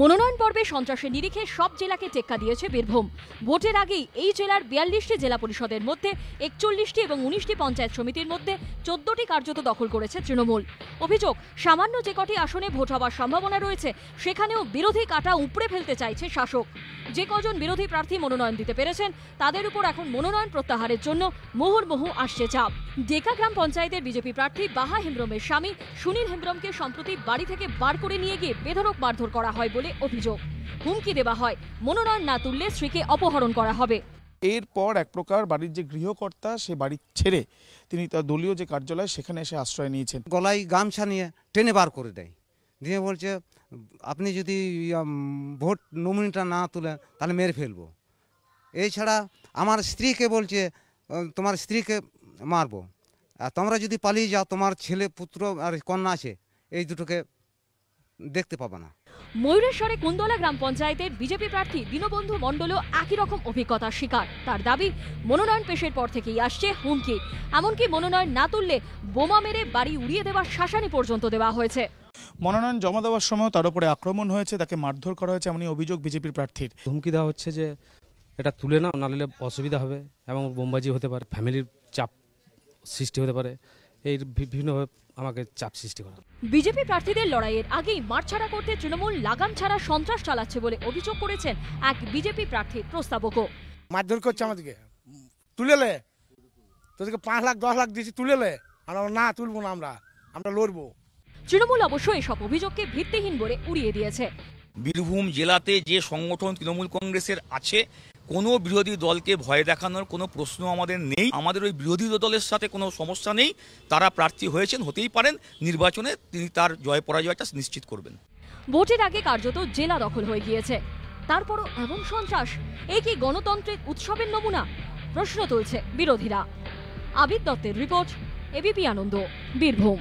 মনোনয়ন পর্বে সন্ত্রাসের নিরিখে সব জেলাকে টেক্কা দিয়েছে বীরভূম। ভোটের আগেই এই জেলার বিয়াল্লিশটি জেলা পরিষদের মধ্যে একচল্লিশটি এবং উনিশটি পঞ্চায়েত সমিতির মধ্যে চোদ্দটি কার্যত দখল করেছে তৃণমূল। অভিযোগ, সামান্য যে কটি আসনে ভোট হওয়ার সম্ভাবনা রয়েছে, সেখানেও বিরোধী কাটা উপড়ে ফেলতে চাইছে শাসক। যে কজন বিরোধী প্রার্থী মনোনয়ন দিতে পেরেছেন, তাদের উপর এখন মনোনয়ন প্রত্যাহারের জন্য মুহুর্মুহু আসছে চাপ। ডেকা গ্রাম পঞ্চায়েতের বিজেপি প্রার্থী বাহা হেমব্রমের স্বামী সুনীল হেমব্রমকে সম্প্রতি বাড়ি থেকে বার করে নিয়ে গিয়ে বেধড়ক মারধর করা হয় বলে অভিযোগ। হুমকি দেওয়া হয়। মনোনয়ন না তুললে স্ত্রীকে অপহরণ করা হবে। এরপর এক প্রকার বাড়ির যে গৃহকর্তা সে বাড়ি ছেড়ে তিনি তার দলীয় যে কার্যালয় সেখানে এসে আশ্রয় নিয়েছেন। গলায় গামছা নিয়ে টেনে বার করে দেয়। দিয়ে বলছে আপনি যদি ভোট নমিনিটা না তুলে তাহলে মেরে ফেলব। এছাড়া আমার স্ত্রীকে বলছে তোমার স্ত্রীকে মারবো। আর তোমরা যদি পালিয়ে যাও তোমার ছেলে পুত্র আর কন্যা আছে এই দুটোকে দেখতে পাবো না। ময়ূরেশ্বরে কুন্দলা গ্রাম পঞ্চায়েতের বিজেপি প্রার্থী দীনবন্ধু মণ্ডলও একই রকম অভিজ্ঞতার শিকার। তার দাবি মনোনয়ন পেশের পর থেকেই আসছে হুমকি। এমনকি মনোনয়ন না তুললে বোমা মেরে বাড়ি উড়িয়ে দেওয়ার শাসানি পর্যন্ত দেওয়া হয়েছে। মনোনয়ন জমা দেওয়ার সময় তার উপরে আক্রমণ হয়েছে তাকে মারধর করা হয়েছে এমনই অভিযোগ বিজেপির প্রার্থীর। হুমকি দেওয়া হচ্ছে যে এটা তুলে না নাহলে অসুবিধা হবে এবং বোমবাজি হতে পারে। ফ্যামিলির চাপ সৃষ্টি হতে পারে। এই বিভিন্নভাবে আমাকে চাপ সৃষ্টি করা। বিজেপি প্রার্থীদের লড়াইয়ের আগেই মাঠছাড়া করতে তৃণমূল লাগাম ছাড়া সন্ত্রাস চালাচ্ছে বলে অভিযোগ করেছেন এক বিজেপি প্রার্থীর প্রস্তাবকও। মারধর করছে আমাদেরকে। তুলে লে। তোদেরকে পাঁচ লাখ দশ লাখ দিয়েছি তুলে লে। আমরা না তুলবো না আমরা। আমরা লড়বো। তৃণমূল অবশ্য এসব অভিযোগকে ভিত্তিহীন বলে উড়িয়ে দিয়েছে। বীরভূম জেলাতে যে সংগঠন তৃণমূল কংগ্রেসের আছে কোনো বিরোধী দলকে ভয় দেখানোর কোনো প্রশ্ন আমাদের নেই। আমাদের ওই বিরোধী দলের সাথে কোনো সমস্যা নেই। তারা প্রার্থী হয়েছেন, হতেই পারেন। নির্বাচনে তিনি তার জয় পরাজয়টা নিশ্চিত করবেন। ভোটের আগে কার্যত জেলা দখল হয়ে গিয়েছে। তারপরও এমন সন্ত্রাস, এই কি গণতন্ত্রের উৎসবের নমুনা? প্রশ্ন তুলছে বিরোধীরা। আবিদ দত্তের রিপোর্ট, এবিপি আনন্দ, বীরভূম।